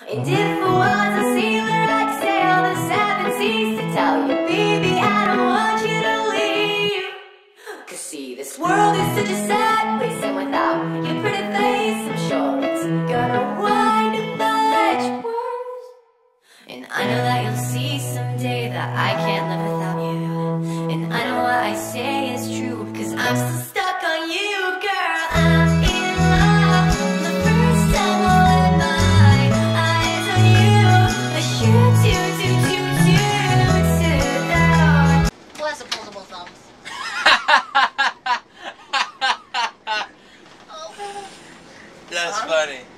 And if for once I see what I'd say all the seven seas to tell you, baby, I don't want you to leave. Cause see, this world is such a sad place, and without your pretty face, I'm sure it's gonna wind up much worse. And I know that you'll see someday that I can't live without you. And I know what I say is true, cause I'm still That's -huh. funny.